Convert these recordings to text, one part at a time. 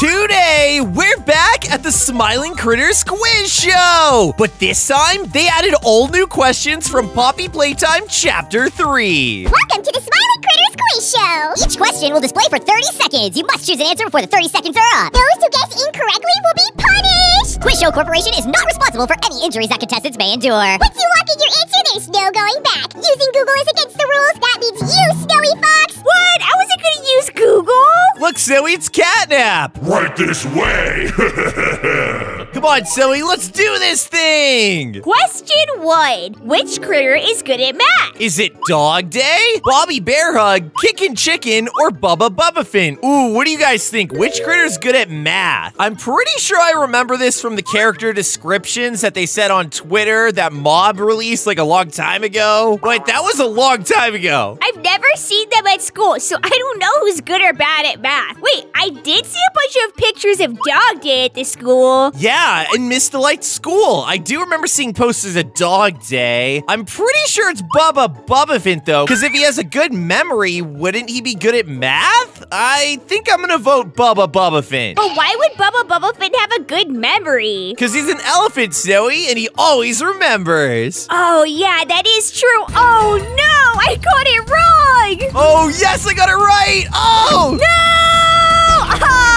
Today, we're back at the Smiling Critters Quiz Show! But this time, they added all new questions from Poppy Playtime Chapter 3. Welcome to the Smiling Critters Quiz Show! Each question will display for 30 seconds. You must choose an answer before the 30 seconds are up. Those who guess incorrectly will be punished! Quiz Show Corporation is not responsible for any injuries that contestants may endure. Once you lock in your answer, there's no going back. Using Google is against the rules. That means you, Snowi Fox! What? I wasn't gonna use Google! Look, Zoe, it's Catnap! Right this way! Come on, Zoe, let's do this thing! Question one Which critter is good at math? Is it Dog Day, Bobby Bear Hug, Kickin' Chicken, or Bubba Bubbaphant? Ooh, what do you guys think? Which critter's good at math? I'm pretty sure I remember this from the character descriptions that they said on Twitter that Mob released like a long time ago. Wait, that was a long time ago. I've never seen them at school, so I don't know who's good or bad at math. Wait, I did see a bunch of pictures of Dog Day at the school. Yeah, in Miss Delight's school. I do remember seeing posters of Dog Day. I'm pretty sure it's Bubba Bubbaphant though, because if he has a good memory, wouldn't he be good at math? I think I'm gonna vote Bubba Bubbaphant. But why would Bubba Bubbaphant have a good memory? Because he's an elephant, Zoe, and he always remembers. Oh, yeah, that is true. Oh, no, I got it wrong. Oh, yes, I got it right! Oh! No! Oh,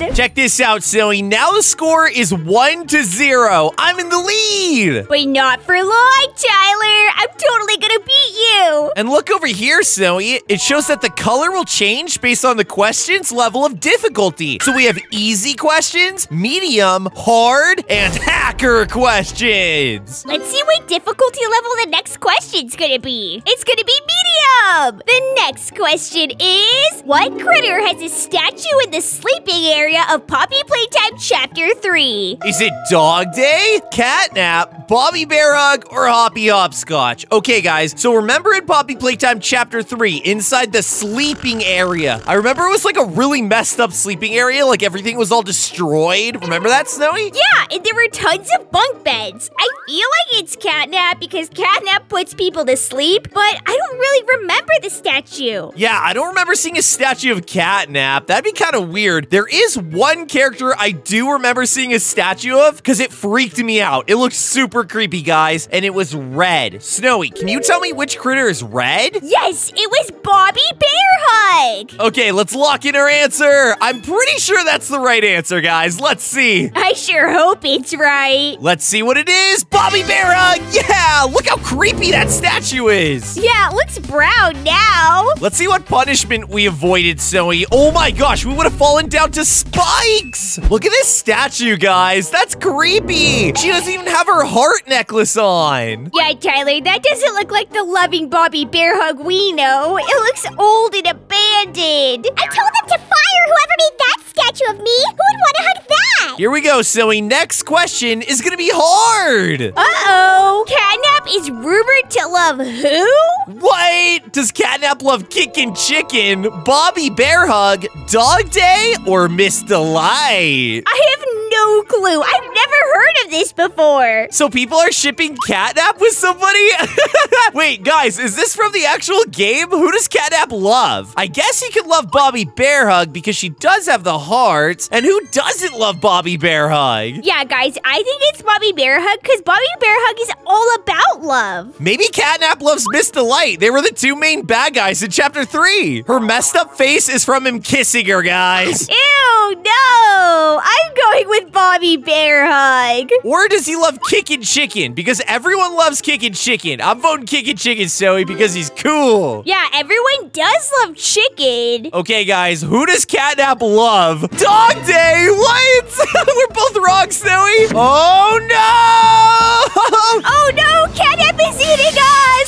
Check this out, Zoe. Now the score is one to zero. I'm in the lead! But not for long, Tyler. I'm totally gonna beat you. And look over here, Zoe. It shows that the color will change based on the question's level of difficulty. So we have easy questions, medium, hard, and hacker questions. Let's see what difficulty level the next question's gonna be. It's gonna be medium. The next question is What critter has a statue in the sleeping area of Poppy Playtime Chapter 3? Is it Dog Day, Catnap, Bobby Bear Hug, or Hoppy Hopscotch? Okay, guys, so remember in Poppy Playtime Chapter 3, inside the sleeping area, I remember it was like a really messed up sleeping area, like everything was all destroyed. Remember that, Snowi? Yeah, and there were tons of bunk beds. I feel like it's catnap because catnap puts people to sleep, but I don't really remember the statue. Yeah, I don't remember seeing a statue of Catnap. That'd be kind of weird. There is one character I do remember seeing a statue of because it freaked me out. It looked super creepy, guys, and it was red. Snowi, can you tell me which critter is red? Yes, it was Bobby Bear Hug. Okay, let's lock in our answer. I'm pretty sure that's the right answer, guys. Let's see. I sure hope it's right. Let's see what it is. Bobby Bear Hug. Yeah, look how creepy that statue is. Yeah, it looks brown now. Let's see what punishment we avoided, Zoe. Oh my gosh, we would have fallen down to spikes. Look at this statue, guys. That's creepy. She doesn't even have her heart necklace on. Yeah, Tyler, that doesn't look like the loving Bobby Bear Hug we know. It looks old and abandoned. I told them to fire whoever made that statue of me! Who would want to hug that? Here we go, Zoe. Next question is gonna be hard. Uh-oh. Catnap is rumored to love who? What? Does Catnap love Kickin' Chicken, Bobby Bear Hug, Dog Day, or Miss Delight? I have no clue. I've never of this before. So people are shipping Catnap with somebody? Wait, guys, is this from the actual game? Who does Catnap love? I guess he could love Bobby Bear Hug because she does have the heart. And who doesn't love Bobby Bear Hug? Yeah, guys, I think it's Bobby Bear Hug because Bobby Bear Hug is all about love. Maybe Catnap loves Miss Delight. They were the two main bad guys in chapter three. Her messed up face is from him kissing her, guys. Ew, no. I'm going with Bobby Bear Hug. Or does he love Kickin' Chicken? Because everyone loves Kickin' Chicken. I'm voting Kickin' Chicken, Zoe, because he's cool. Yeah, everyone does love chicken. Okay, guys, who does Catnap love? Dog Day! What? We're both wrong, Zoe. Oh, no! Oh no, Catnap is eating us.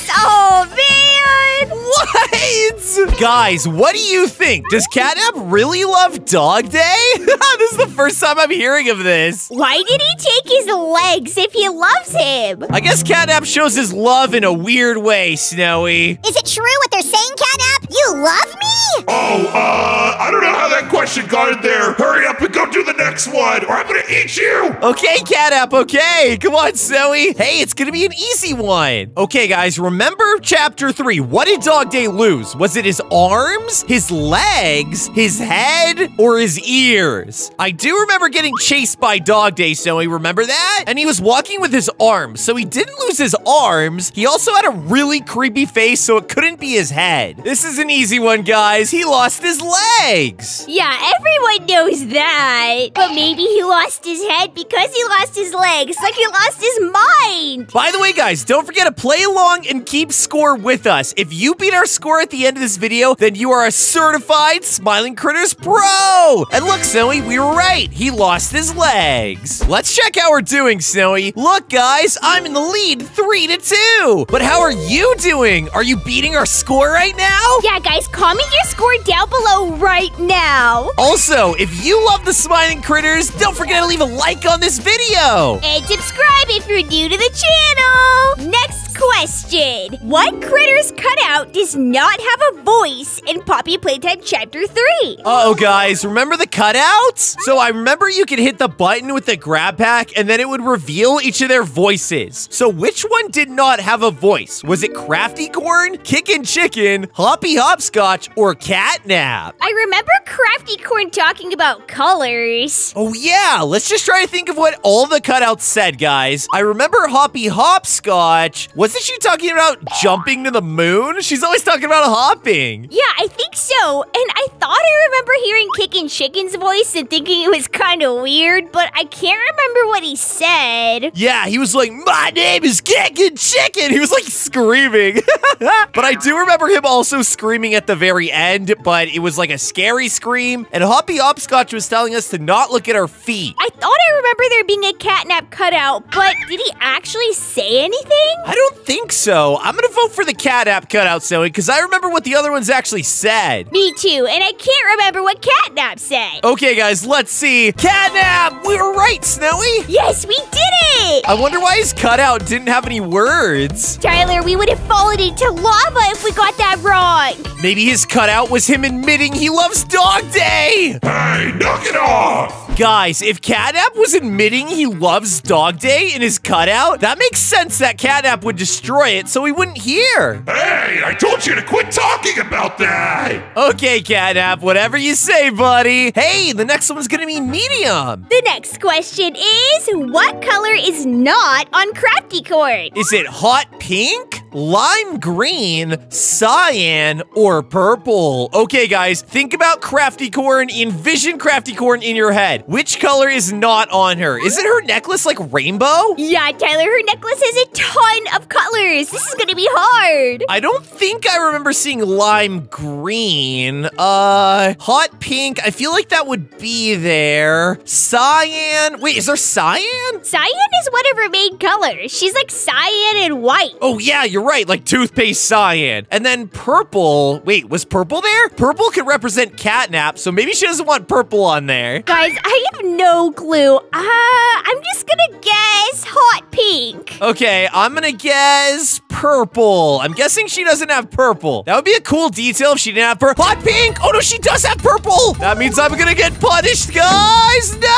Guys, what do you think? Does Catnap really love Dog Day? this is the first time I'm hearing of this. Why did he take his legs if he loves him? I guess Catnap shows his love in a weird way, Snowi. Is it true what they're saying, Catnap? You love me? oh, uh, I don't know how that question got in there. Hurry up and go do the next one, or I'm gonna eat you. Okay, Catnap, okay. Come on, Zoe. Hey, it's gonna be an easy one. Okay, guys, remember chapter three. What did Dog Day lose? Was it his arms, his legs, his head, or his ears? I do remember getting chased by Dog Day, Zoe. Remember that? And he was walking with his arms, so he didn't lose his arms. He also had a really creepy face, so it couldn't be his head. This is an easy one, guys. He lost his legs. Yeah, everyone knows that. But maybe he lost his head because he lost his legs, like he lost his mind. By the way, guys, don't forget to play along and keep score with us. If you beat our score at the end of this video, then you are a certified Smiling Critters Pro. And look, Snowi, we were right. He lost his legs. Let's check how we're doing, Snowi. Look, guys, I'm in the lead three to two. But how are you doing? Are you beating our score right now? Yeah, guys, comment your score down below right now. Also, if you love the Smiling Critters, don't forget to leave a like on this video. And subscribe if you're new to the channel. Next question. What critter's cutout does not have a voice in Poppy Playtime Chapter 3? Uh-oh, guys. Remember the cutouts? So I remember you could hit the button with the grab pack, and then it would reveal each of their voices. So which one did not have a voice? Was it Crafty Corn, Kickin' Chicken, Hoppy Hopscotch, or Catnap? I remember Crafty Corn talking about colors. Oh yeah, let's just try to think of what all the cutouts said, guys. I remember Hoppy Hopscotch. Wasn't she talking about jumping to the moon? She's always talking about hopping. Yeah, I think so. And I thought I remember hearing Kickin' Chicken's voice and thinking it was kind of weird, but I can't remember what he said. Yeah, he was like, my name is Kickin' Chicken. He was like screaming. but I do remember him also screaming at the very end, but it was like a scary scream. And Hoppy Hopscotch was telling us to not look at our feet. I thought I remember there being a catnap cutout, but did he actually say anything? I don't think so. I'm gonna vote for the Catnap cutout, Zoe, because I remember what the other ones actually said. Me too, and I can't remember what catnap said. Okay, guys, let's see. Catnap! We were right, Snowi! Yes, we did it! I wonder why his cutout didn't have any words. Tyler, we would have fallen into lava if we got that wrong. Maybe his cutout was him admitting he loves Dog Day! Hey, knock it off. Guys, if Catnap was admitting he loves Dog Day in his cutout, that makes sense that Catnap would destroy it so he wouldn't hear. Hey, I told you to quit talking about that. Okay, Catnap, whatever you say, buddy. Hey, the next one's gonna be medium. The next question is What color is not on Crafty Corn? Is it hot pink, lime green, cyan, or purple? Okay, guys, think about Crafty Corn. Envision Crafty Corn in your head. Which color is not on her? Isn't her necklace like rainbow? Yeah, Tyler, her necklace has a ton of colors. This is gonna be hard. I don't think I remember seeing lime green. Uh, hot pink. I feel like that would be there. Cyan. Wait, is there cyan? Cyan is one of her main colors. She's like cyan and white. Oh, yeah, you're right. Like toothpaste cyan. And then purple. Wait, was purple there? Purple could represent catnap, so maybe she doesn't want purple on there. Guys, I have no clue. Uh, I'm just gonna guess hot pink. Okay, I'm gonna guess purple. I'm guessing she doesn't have purple. That would be a cool detail if she didn't have purple. Hot pink! Oh no, she does have purple! That means I'm gonna get punished, guys! No!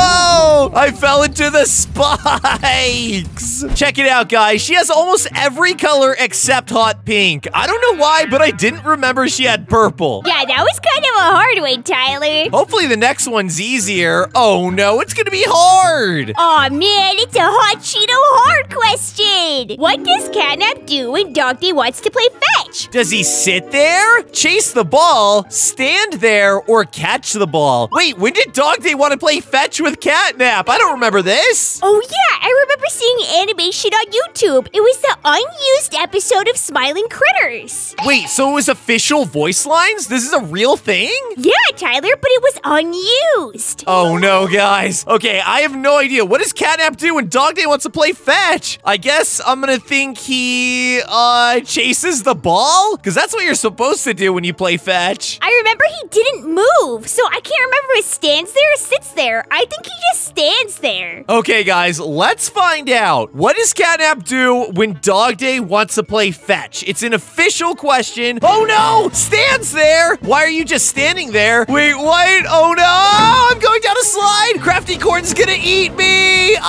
Oh, I fell into the spikes! Check it out, guys. She has almost every color except hot pink. I don't know why, but I didn't remember she had purple. Yeah, that was kind of a hard one, Tyler. Hopefully the next one's easier. Oh no, it's gonna be hard! Aw, man, it's a hot Cheeto hard question. What does Catnap do when Dog Day wants to play fetch? Does he sit there, chase the ball, stand there, or catch the ball? Wait, when did Dog Day want to play fetch with Catnap? I don't remember this. Oh, yeah, I seeing animation on YouTube. It was the unused episode of Smiling Critters. Wait, so it was official voice lines? This is a real thing? Yeah, Tyler, but it was unused. Oh no, guys. Okay, I have no idea. What does Catnap do when Dog Day wants to play fetch? I guess I'm gonna think he, uh, chases the ball? Because that's what you're supposed to do when you play fetch. I remember he didn't move, so I can't remember if he stands there or sits there. I think he just stands there. Okay, guys, let's find out. What does Catnap do when Dog Day wants to play fetch? It's an official question. Oh no! Stands there! Why are you just standing there? Wait, what? Oh no! I'm going down a slide! Crafty Corn's gonna eat me!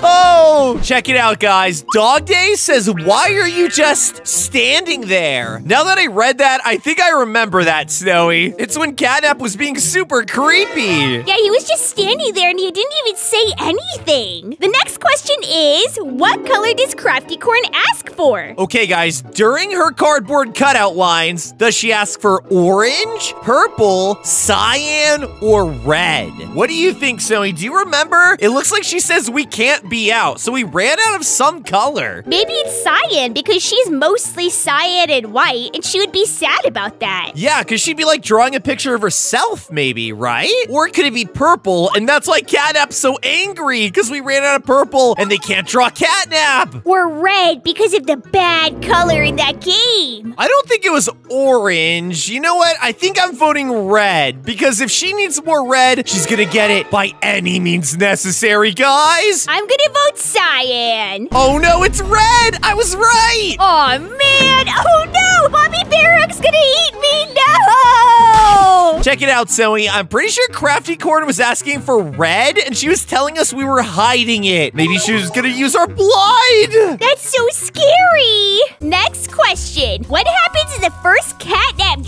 Oh! Oh, check it out, guys. Dog Day says, Why are you just standing there? Now that I read that, I think I remember that, Snowi. It's when Catnap was being super creepy. Yeah, he was just standing there and he didn't even say anything. The next question is What color does Crafty Corn ask for? Okay, guys, during her cardboard cutout lines, does she ask for orange, purple, cyan, or red? What do you think, Snowy? Do you remember? It looks like she says we can't be out, so we ran out of some color. Maybe it's cyan because she's mostly cyan and white and she would be sad about that. Yeah, because she'd be like drawing a picture of herself, maybe, right? Or could it be purple? And that's why Catnap's so angry because we ran out of purple and they can't draw Catnap. Or red because of the bad color in that game. I don't think it was orange. You know what? I think I'm voting red because if she needs more red, she's gonna get it by any means necessary, guys. I'm gonna vote cyan. Oh no, it's red! I was right! Oh man! Oh no! Bobby Hug's gonna eat me! No! Check it out, Zoe. I'm pretty sure Crafty Corn was asking for red, and she was telling us we were hiding it. Maybe she was gonna use our blood! That's so scary! Next question. What happens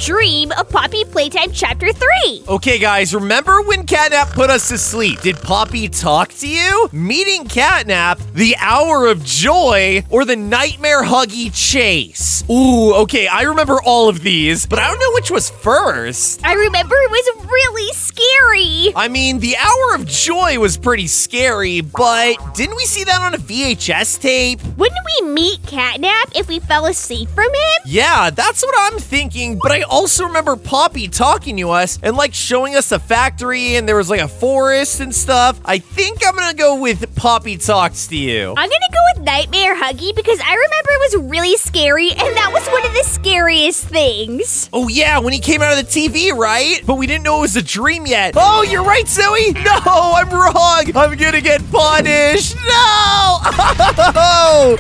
dream of Poppy Playtime Chapter 3? Okay, guys, remember when Catnap put us to sleep? Did Poppy talk to you? Meeting Catnap, the hour of joy, or the nightmare huggy chase? Ooh, okay, I remember all of these, but I don't know which was first. I remember it was really scary. I mean, the hour of joy was pretty scary, but didn't we see that on a VHS tape? Wouldn't we meet Catnap if we fell asleep from him? Yeah, that's what I'm thinking, but I also remember Poppy talking to us and like showing us the factory and there was like a forest and stuff. I think I'm gonna go with Poppy talks to you. I'm gonna go with Nightmare Huggy because I remember it was really scary and that was one of the scariest things. Oh yeah, when he came out of the TV, right? But we didn't know it was a dream yet. Oh, you're right, Zoe. No, I'm wrong. I'm gonna get punished. No!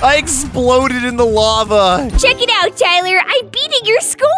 I exploded in the lava. Check it out, Tyler. I'm beating your score.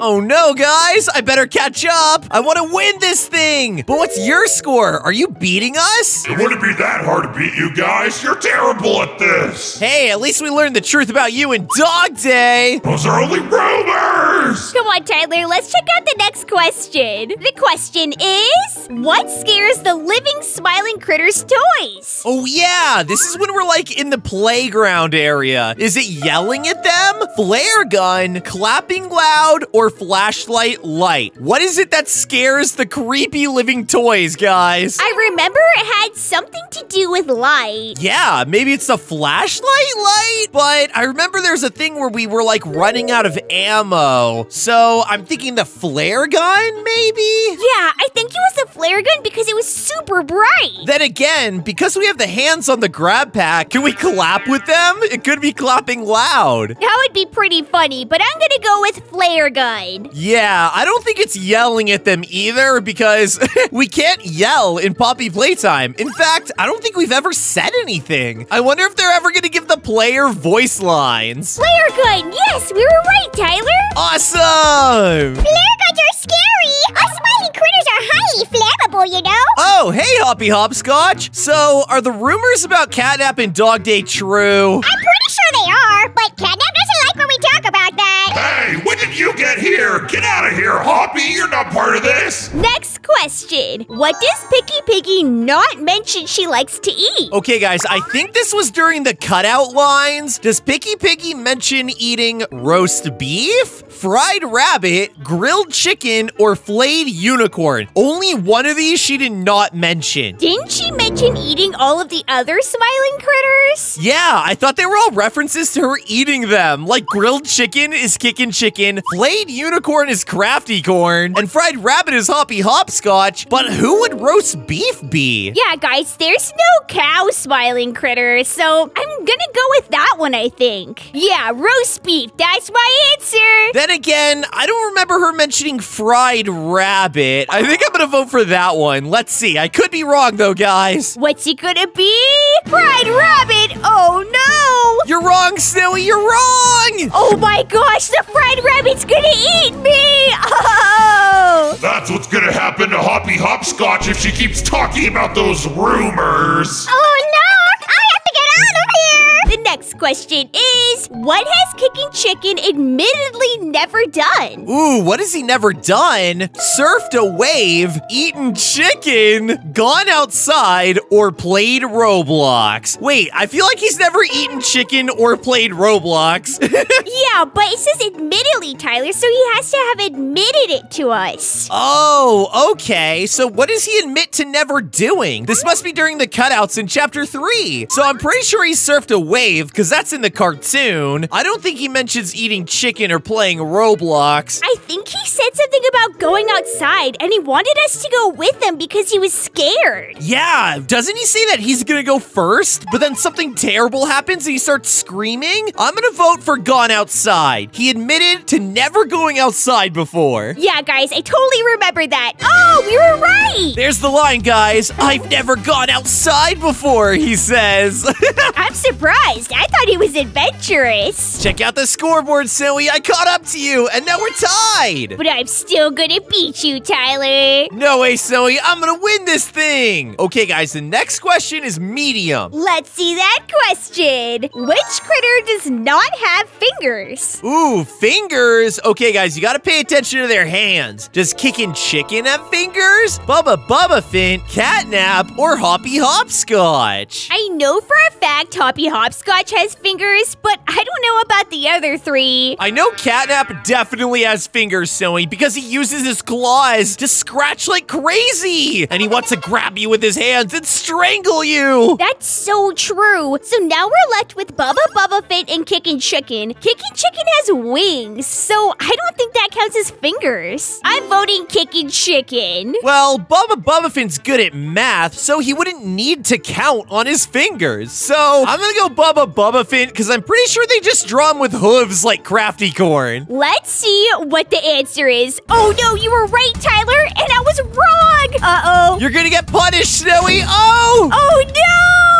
Oh Oh, no, guys! I better catch up! I want to win this thing! But what's your score? Are you beating us? It wouldn't be that hard to beat you guys. You're terrible at this. Hey, at least we learned the truth about you in Dog Day! Those are only rumors. Come on, Tyler. Let's check out the next question. The question is What scares the living, smiling critters' toys? Oh yeah, this is when we're like in the playground area. Is it yelling at them? Flare gun, clapping loud, or flashlight light? What is it that scares the creepy living toys, guys? I remember it had something to do with light. Yeah, maybe it's the flashlight light, but I remember there's a thing where we were like running out of ammo. So I'm thinking the flare gun, maybe? Yeah, I think it was the flare gun because it was super bright. Then again, because we have the hands on the grab pack, can we clap with them? It could be clapping loud. That would be pretty funny, but I'm gonna go with flare gun. Yeah, I don't think it's yelling at them either because we can't yell in Poppy Playtime. In fact, I don't think we've ever said anything. I wonder if they're ever going to give the player voice lines. Flare gun! Yes, we were right, Tyler! Awesome! Flare guns are scary! Us smiling critters are highly flammable, you know? Oh, hey, Hoppy Hopscotch. So, are the rumors about Catnap and Dog Day true? I'm pretty sure they are, but Catnap doesn't like when we talk about that. Hey, when did you get here? Get out of here, Hoppy. You're not part of this. Next question. What does Picky Piggy not mention she likes to eat? Okay, guys, I think this was during the cutout lines. Does Picky Piggy mention eating roast beef, fried rabbit, grilled chicken, or flayed unicorn? Only one of these she did not mention. Didn't she mention eating all of the other smiling critters? Yeah, I thought they were all references to her eating them. Like grilled chicken is kickin' chicken, flayed unicorn is crafty corn, and fried rabbit is hoppy hopscotch. But who would roast beef be? Yeah, guys, there's no cow smiling critter, so I'm gonna go with that one, I think. Yeah, roast beef, that's my answer. Then again, I don't remember her mentioning fried rabbit. I think I'm gonna vote for that one. Let's see. I could be wrong though, guys. What's it gonna be? Fried rabbit! Oh, no! You're wrong, Snowi, you're wrong! Oh my gosh, the fried rabbit's gonna eat me! Oh! That's what's gonna happen to Hoppy Hopscotch if she keeps talking about those rumors! Oh, no! Question is What has Kickin' Chicken admittedly never done? Ooh, what has he never done? Surfed a wave, eaten chicken, gone outside, or played Roblox. Wait, I feel like he's never eaten chicken or played Roblox. yeah, but it says admittedly, Tyler, so he has to have admitted it to us. oh, okay. So what does he admit to never doing? This must be during the cutouts in chapter 3. So I'm pretty sure he surfed a wave because that's in the cartoon. I don't think he mentions eating chicken or playing Roblox. I think he said something about going outside and he wanted us to go with him because he was scared. Yeah, doesn't he say that he's gonna go first, but then something terrible happens and he starts screaming? I'm gonna vote for Gone Outside. He admitted to never going outside before. Yeah, guys, I totally remember that. Oh, we were right. There's the line, guys. I've never gone outside before, he says. I'm surprised. I thought he was adventurous. Check out the scoreboard, Zoe. I caught up to you, and now we're tied. But I'm still gonna beat you, Tyler. No way, Zoe. I'm gonna win this thing. Okay, guys, the next question is medium. Let's see that question. Which critter does not have fingers? Ooh, fingers. Okay, guys, you gotta pay attention to their hands. Does Kickin' Chicken have fingers? Bubba Bubbaphant, Catnap, or Hoppy Hopscotch? I know for a fact Hoppy Hopscotch has fingers, but I don't know about the other three. I know Catnap definitely has fingers, Zoe, because he uses his claws to scratch like crazy. And he wants to grab you with his hands and strangle you. That's so true. So now we're left with Bubba Bubbaphant and Kickin' Chicken. Kickin' Chicken has wings, so I don't think that counts as fingers. I'm voting Kickin' Chicken. Well, Bubba Bubbaphant's good at math, so he wouldn't need to count on his fingers. So I'm gonna go Bubba Bubba Fin because I'm pretty sure they just draw him with hooves like Crafty Corn. Let's see what the answer is. Oh no, you were right, Tyler, and I was wrong. Uh oh. You're gonna get punished, Snowi. Oh! Oh no!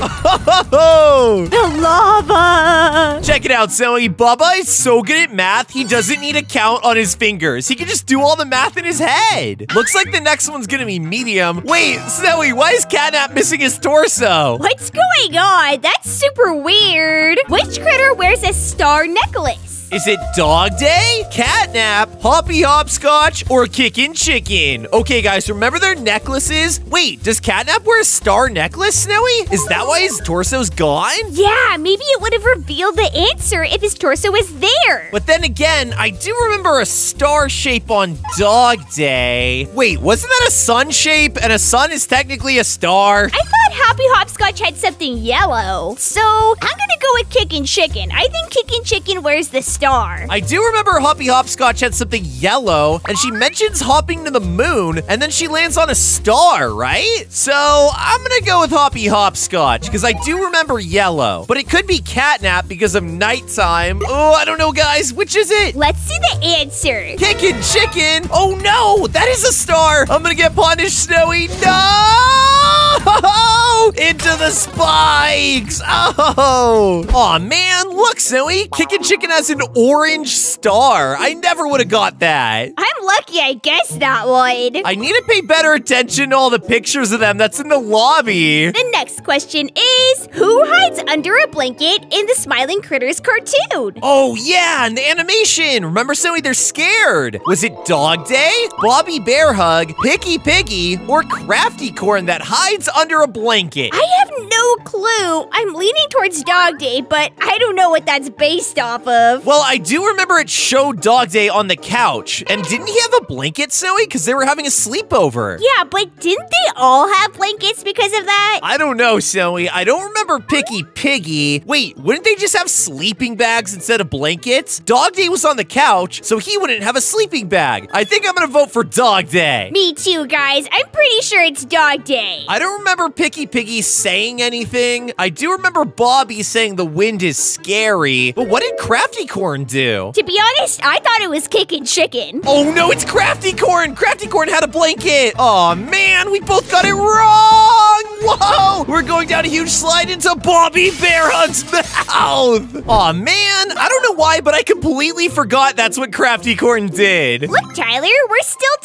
Oh! the lava. Check it out, Zoe. Bubba is so good at math, he doesn't need to count on his fingers. He can just do all the math in his head. Looks like the next one's gonna be medium. Wait, Zoe, why is Catnap missing his torso? What's going on? That's super weird. Which critter wears a star necklace? Is it Dog Day, Catnap, Hoppy Hopscotch, or Kickin' Chicken? Okay, guys, remember their necklaces? Wait, does Catnap wear a star necklace, Snowi? Is that why his torso's gone? Yeah, maybe it would have revealed the answer if his torso was there. But then again, I do remember a star shape on Dog Day. Wait, wasn't that a sun shape? And a sun is technically a star? I thought Hoppy Hopscotch had something yellow. So I'm gonna go with Kickin' Chicken. I think Kickin' Chicken wears the star. I do remember Hoppy Hopscotch had something yellow, and she ah. mentions hopping to the moon, and then she lands on a star, right? So I'm gonna go with Hoppy Hopscotch, because I do remember yellow. But it could be Catnap because of nighttime. Oh, I don't know, guys. Which is it? Let's see the answer. Kickin' Chicken? Oh no, that is a star. I'm gonna get punished, Snowi. No! Into the spikes. Oh. Aw, man. Look, Snowi. Kickin' Chicken has an orange star. I never would have got that. I'm lucky I guess that one. I need to pay better attention to all the pictures of them that's in the lobby. The next question is Who hides under a blanket in the Smiling Critters cartoon? Oh, yeah, in the animation. Remember, Zoe, they're scared. Was it Dog Day, Bobby Bear Hug, Picky Piggy, or Crafty Corn that hides under a blanket? I have no clue. I'm leaning towards Dog Day, but I don't know what that's based off of. Well, I do remember it showed Dog Day on the couch. And didn't he have a blanket, Zoe? Because they were having a sleepover. Yeah, but didn't they all have blankets because of that? I don't know, Zoe. I don't remember Picky Piggy. Wait, wouldn't they just have sleeping bags instead of blankets? Dog Day was on the couch, so he wouldn't have a sleeping bag. I think I'm gonna vote for Dog Day. Me too, guys. I'm pretty sure it's Dog Day. I don't remember Picky Piggy saying anything. I do remember Bobby saying the wind is scary. But what did Crafty Corn do? To be honest, I thought it was Kickin' Chicken. Oh no, it's Crafty Corn! Crafty Corn had a blanket! Aw, man, we both got it wrong! Whoa! We're going down a huge slide into Bobby Bear Hug's mouth! Aw, man, I don't know why, but I completely forgot that's what Crafty Corn did. Look, Tyler, we're still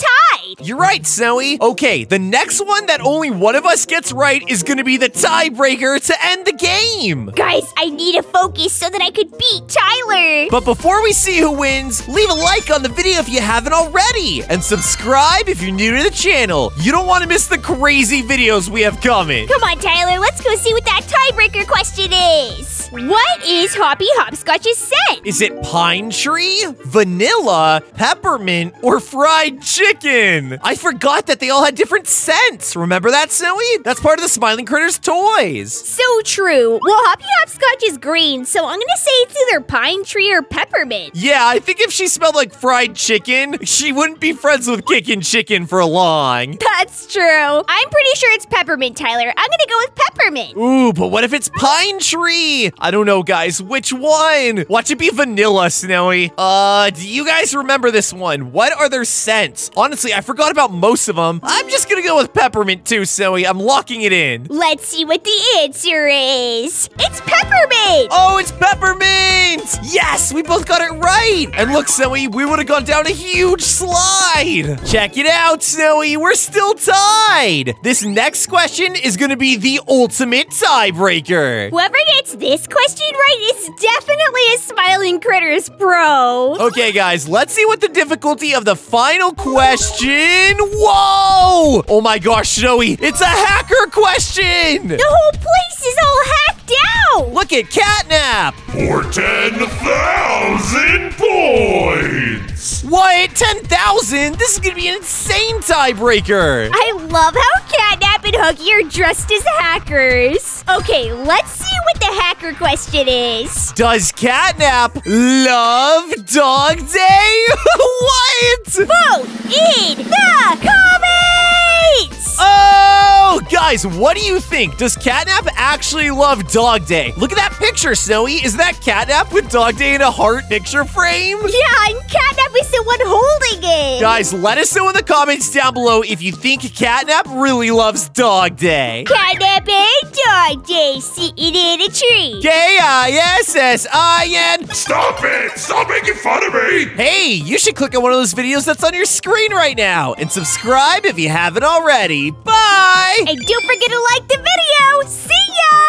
right. You're right, Snowi. Okay, the next one that only one of us gets right is gonna be the tiebreaker to end the game. Guys, I need to focus so that I could beat Tyler. But before we see who wins, leave a like on the video if you haven't already, and subscribe if you're new to the channel. You don't want to miss the crazy videos we have coming. Come on, Tyler, let's go see what that tiebreaker question is. What is Hoppy Hopscotch's scent? Is it pine tree, vanilla, peppermint, or fried chicken? I forgot that they all had different scents. Remember that, Snowi? That's part of the Smiling Critters toys. So true. Well, Hoppy Hopscotch is green, so I'm gonna say it's either pine tree or peppermint. Yeah, I think if she smelled like fried chicken, she wouldn't be friends with Kickin' Chicken for long. That's true. I'm pretty sure it's peppermint, Tyler. I'm gonna go with peppermint. Ooh, but what if it's pine tree? I don't know, guys. Which one? Watch it be vanilla, Snowi. Uh, do you guys remember this one? What are their scents? Honestly, I forgot about most of them. I'm just gonna go with peppermint too, Snowi. I'm locking it in. Let's see what the answer is. It's peppermint. Oh, it's peppermint! Yes, we both got it right! And look, Snowi, we would have gone down a huge slide! Check it out, Snowi, we're still tied! This next question is gonna be the ultimate tiebreaker. Whoever gets this question right is definitely a Smiling Critters pro. Okay, guys, let's see what the difficulty of the final question. Whoa! Oh my gosh, Snowi, it's a hacker question! The whole place is all hacked out. Look at Catnap! For 10,000 points! What? 10,000? This is gonna be an insane tiebreaker! I love how Catnap and Huggy are dressed as hackers. Okay, let's see what the hacker question is. Does Catnap love Dog Day? what? Vote in the comments! Oh, guys, what do you think? Does Catnap actually love Dog Day? Look at that picture, Snowi. Is that Catnap with Dog Day in a heart picture frame? Yeah, and Catnap is the one holding it. Guys, let us know in the comments down below if you think Catnap really loves Dog Day. Catnap and Dog Day sitting in a tree. K-I-S-S-I-N. Stop it! Stop making fun of me! Hey, you should click on one of those videos that's on your screen right now and subscribe if you haven't already. Bye! And don't forget to like the video! See ya!